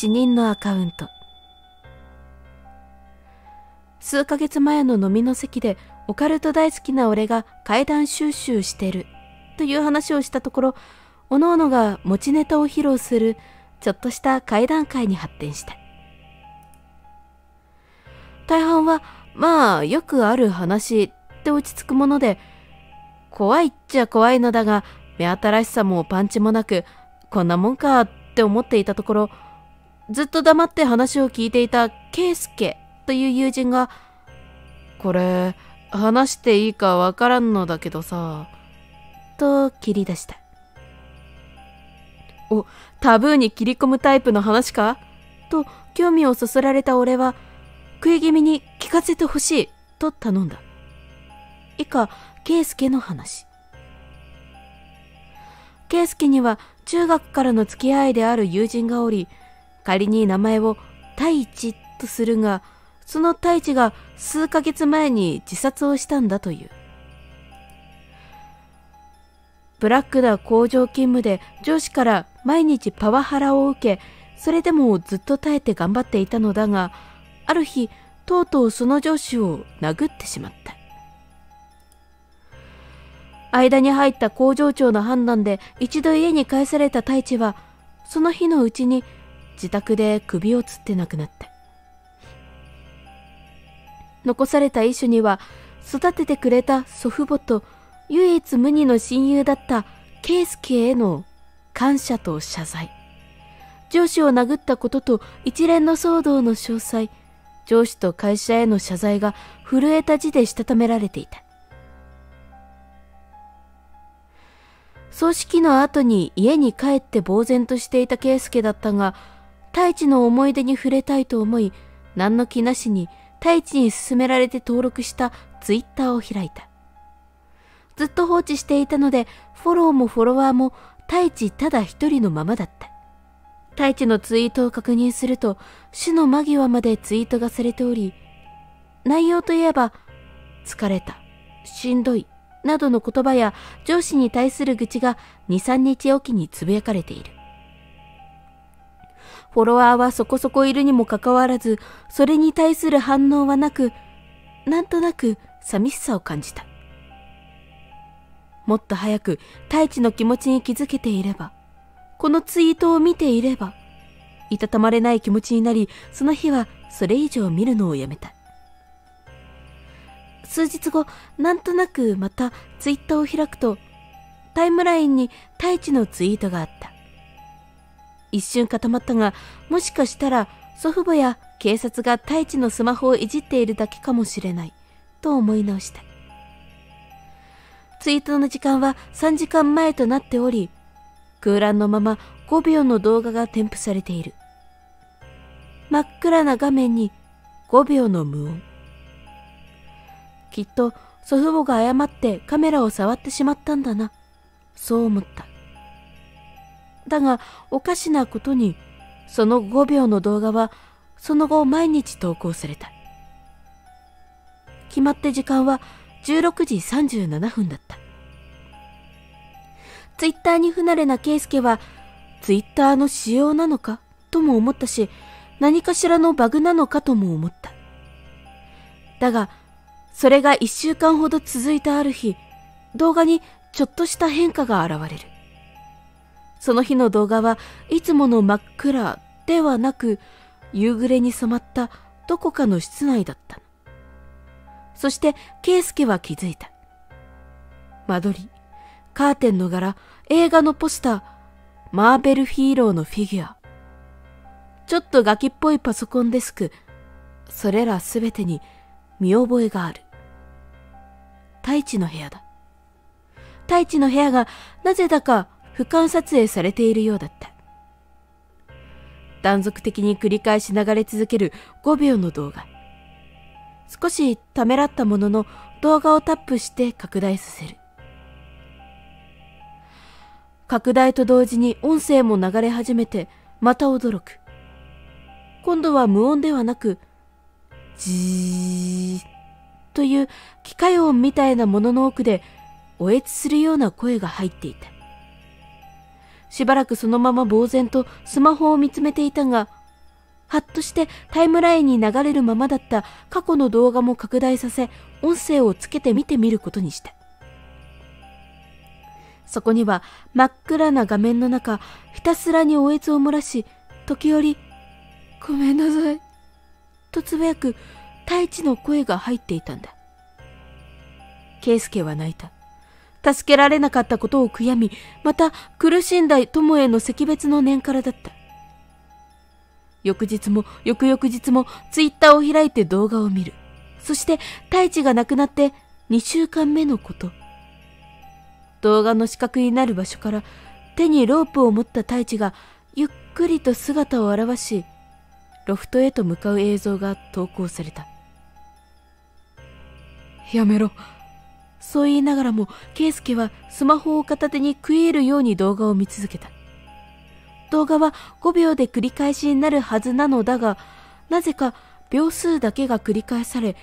死人のアカウント。数ヶ月前の飲みの席でオカルト大好きな俺が怪談収集してるという話をしたところ、おのおのが持ちネタを披露するちょっとした怪談会に発展した。大半は、まあ、よくある話って落ち着くもので、怖いっちゃ怖いのだが、目新しさもパンチもなく、こんなもんかって思っていたところ、ずっと黙って話を聞いていたケイスケという友人が、これ、話していいかわからんのだけどさ、と切り出した。お、タブーに切り込むタイプの話か？と興味をそそられた俺は、食い気味に聞かせてほしいと頼んだ。以下、圭介の話。圭介には中学からの付き合いである友人がおり、仮に名前を太一とするが、その太一が数ヶ月前に自殺をしたんだという。ブラックな工場勤務で上司から毎日パワハラを受け、それでもずっと耐えて頑張っていたのだが、ある日、とうとうその上司を殴ってしまった。間に入った工場長の判断で一度家に帰された太一は、その日のうちに自宅で首をつって亡くなった。残された遺書には、育ててくれた祖父母と唯一無二の親友だった圭介への感謝と謝罪。上司を殴ったことと一連の騒動の詳細、上司と会社への謝罪が震えた字でしたためられていた。葬式の後に家に帰って呆然としていた圭介だったが、太一の思い出に触れたいと思い、何の気なしに太一に勧められて登録したツイッターを開いた。ずっと放置していたので、フォローもフォロワーも太一ただ一人のままだった。太一のツイートを確認すると、死の間際までツイートがされており、内容といえば、疲れた、しんどい、などの言葉や上司に対する愚痴が2、3日おきにつぶやかれている。フォロワーはそこそこいるにもかかわらず、それに対する反応はなく、なんとなく寂しさを感じた。もっと早く太一の気持ちに気づけていれば、このツイートを見ていれば、いたたまれない気持ちになり、その日はそれ以上見るのをやめた。数日後、なんとなくまたツイッターを開くと、タイムラインに太一のツイートがあった。一瞬固まったが、もしかしたら祖父母や警察が太一のスマホをいじっているだけかもしれない、と思い直した。ツイートの時間は3時間前となっており、空欄のまま5秒の動画が添付されている。真っ暗な画面に5秒の無音。きっと祖父母が誤ってカメラを触ってしまったんだな。そう思った。だが、おかしなことに、その5秒の動画は、その後毎日投稿された。決まって時間は16時37分だった。ツイッターに不慣れなケイスケは、ツイッターの仕様なのか？とも思ったし、何かしらのバグなのかとも思った。だが、それが一週間ほど続いたある日、動画にちょっとした変化が現れる。その日の動画はいつもの真っ暗ではなく、夕暮れに染まったどこかの室内だった。そして、圭介は気づいた。間取り、カーテンの柄、映画のポスター、マーベルヒーローのフィギュア。ちょっとガキっぽいパソコンデスク、それらすべてに見覚えがある。太一の部屋だ。太一の部屋がなぜだか俯瞰撮影されているようだった。断続的に繰り返し流れ続ける5秒の動画。少しためらったものの動画をタップして拡大させる。拡大と同時に音声も流れ始めてまた驚く。今度は無音ではなくじーという機械音みたいなものの奥でおえつするような声が入っていた。しばらくそのまま呆然とスマホを見つめていたが、はっとしてタイムラインに流れるままだった過去の動画も拡大させ、音声をつけて見てみることにした。そこには真っ暗な画面の中、ひたすらにおえつを漏らし、時折、ごめんなさい、とつぶやく太一の声が入っていたんだ。圭介は泣いた。助けられなかったことを悔やみ、また苦しんだ友への惜別の念からだった。翌日も翌々日もツイッターを開いて動画を見る。そして太一が亡くなって2週間目のこと。動画の死角になる場所から手にロープを持った太一がゆっくりと姿を現し、ロフトへと向かう映像が投稿された。やめろ。そう言いながらも、圭介はスマホを片手に食い入るように動画を見続けた。動画は5秒で繰り返しになるはずなのだが、なぜか秒数だけが繰り返され、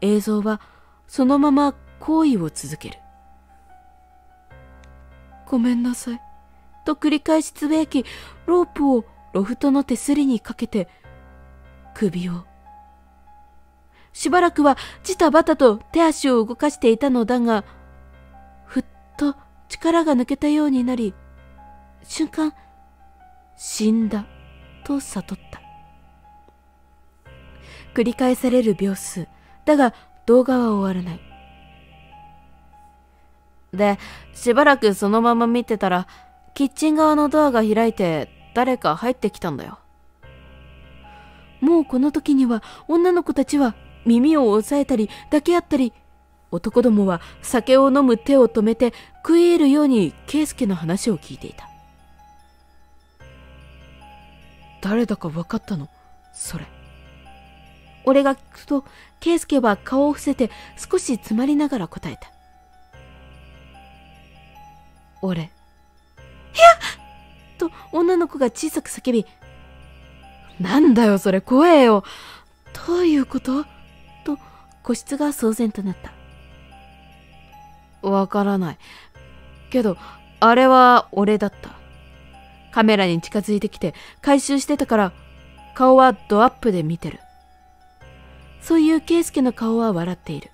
映像はそのまま行為を続ける。ごめんなさい。と繰り返しつぶやき、ロープをロフトの手すりにかけて、首をしばらくはジタバタと手足を動かしていたのだが、ふっと力が抜けたようになり、瞬間、死んだと悟った。繰り返される秒数。だが動画は終わらない。で、しばらくそのまま見てたら、キッチン側のドアが開いて誰か入ってきたんだよ。もうこの時には女の子たちは耳を押さえたり抱き合ったり男どもは酒を飲む手を止めて食い入るように圭介の話を聞いていた。誰だか分かったの？それ。俺が聞くと圭介は顔を伏せて少し詰まりながら答えた。俺。いや！と女の子が小さく叫びなんだよそれ怖えよ。どういうこと？と個室が騒然となった。わからない。けど、あれは俺だった。カメラに近づいてきて回収してたから、顔はドアップで見てる。そういう圭介の顔は笑っている。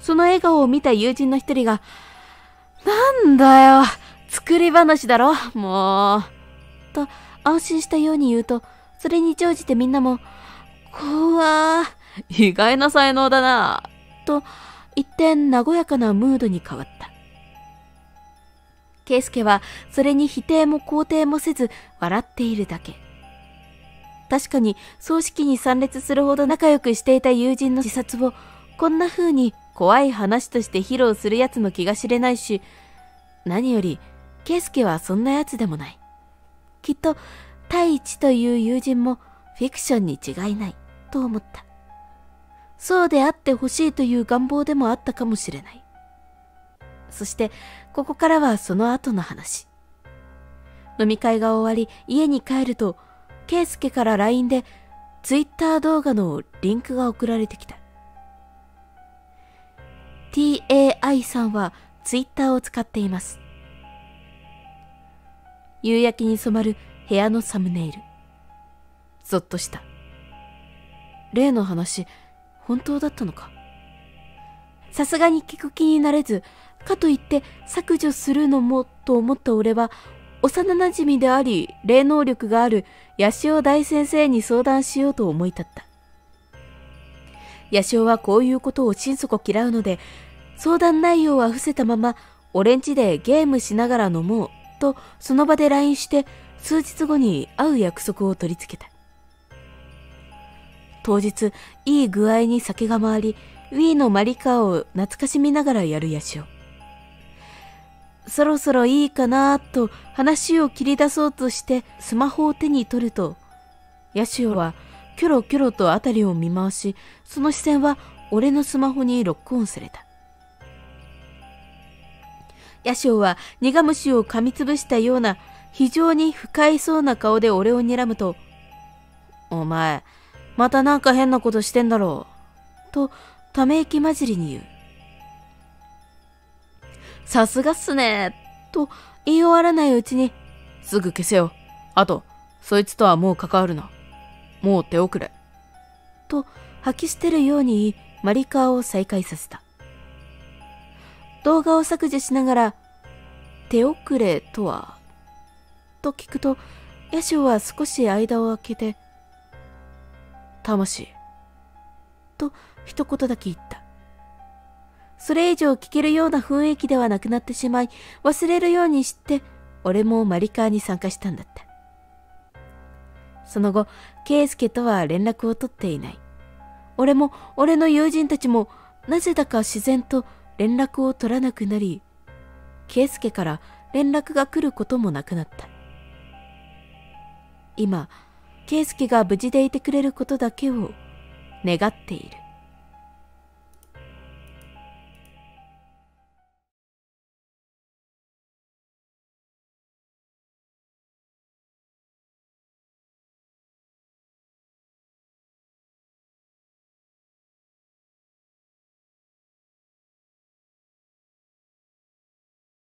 その笑顔を見た友人の一人が、なんだよ、作り話だろ、もう。と安心したように言うと、それに乗じてみんなも、怖ー、意外な才能だな。と、一転和やかなムードに変わった。圭介はそれに否定も肯定もせず笑っているだけ。確かに葬式に参列するほど仲良くしていた友人の自殺をこんな風に怖い話として披露する奴の気が知れないし、何より圭介はそんな奴でもない。きっと太一という友人もフィクションに違いないと思った。そうであってほしいという願望でもあったかもしれない。そして、ここからはその後の話。飲み会が終わり、家に帰ると、圭介から LINE で、ツイッター動画のリンクが送られてきた。TAI さんはツイッターを使っています。夕焼けに染まる部屋のサムネイル。ぞっとした。例の話、本当だったのか？さすがに聞く気になれず、かといって削除するのもと思った俺は、幼馴染であり、霊能力がある八潮大先生に相談しようと思い立った。八潮はこういうことを心底嫌うので、相談内容は伏せたまま、俺んちでゲームしながら飲もうと、その場で LINE して、数日後に会う約束を取り付けた。当日、いい具合に酒が回り、ウィーのマリカーを懐かしみながらやるヤシオ。そろそろいいかなと話を切り出そうとしてスマホを手に取ると、ヤシオはキョロキョロと辺りを見回し、その視線は俺のスマホにロックオンされた。ヤシオは苦虫を噛みつぶしたような非常に不快そうな顔で俺を睨むと、お前、またなんか変なことしてんだろう。と、ため息混じりに言う。さすがっすね。と、言い終わらないうちに、すぐ消せよ。あと、そいつとはもう関わるな。もう手遅れ。と吐き捨てるように言い、マリカーを再開させた。動画を削除しながら、手遅れとは、と聞くと、ヤシオは少し間を空けて、魂、と一言だけ言った。それ以上聞けるような雰囲気ではなくなってしまい、忘れるようにして、俺もマリカーに参加したんだった。その後、ケイスケとは連絡を取っていない。俺も俺の友人たちもなぜだか自然と連絡を取らなくなり、ケイスケから連絡が来ることもなくなった。今、圭介が無事でいてくれることだけを願っている。